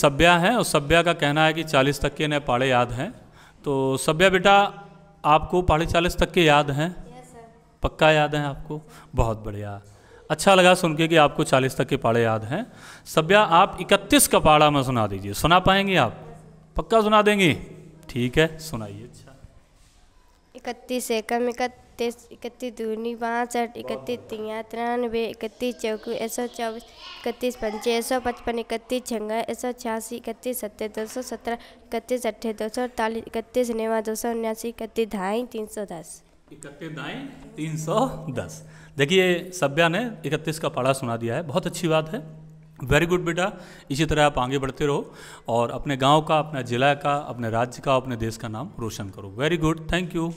सभ्या हैं और सभ्या का कहना है कि चालीस तक के इन्हें पाड़े याद हैं। तो सभ्या बेटा आपको पाड़े चालीस तक के याद हैं? पक्का याद हैं आपको? बहुत बढ़िया। अच्छा लगा सुन के कि आपको चालीस तक के पाड़े याद हैं। सभ्या आप इकतीस का पाड़ा में सुना दीजिए। सुना पाएँगे आप? पक्का सुना देंगे? ठीक है सुनाइए। अच्छा। इकतीस एकम इकतीस इकतीस इकतीस दूनी बासठ, इकतीस तिया तिरानवे, इकतीस चौकू, एक सौ चौबीस, इकतीस पंचे, एक सौ पचपन, इकतीस छंगा, एक सौ छियासी, इकतीस सत्तर, दो सौ सत्रह, इकतीस अट्ठे, दो सौ अड़तालीस, इकतीस नेवा, दो सौ उन्यासी, इकतीस ढाई तीन सौ दस। इकतीस दाएँ तीन सौ दस। देखिए, सभ्या ने इकतीस का पाड़ा सुना दिया है। बहुत अच्छी बात है। वेरी गुड बेटा। इसी तरह आप आगे बढ़ते रहो और अपने गाँव का, अपने ज़िला का, अपने राज्य का, अपने देश का नाम रोशन करो। Very good thank you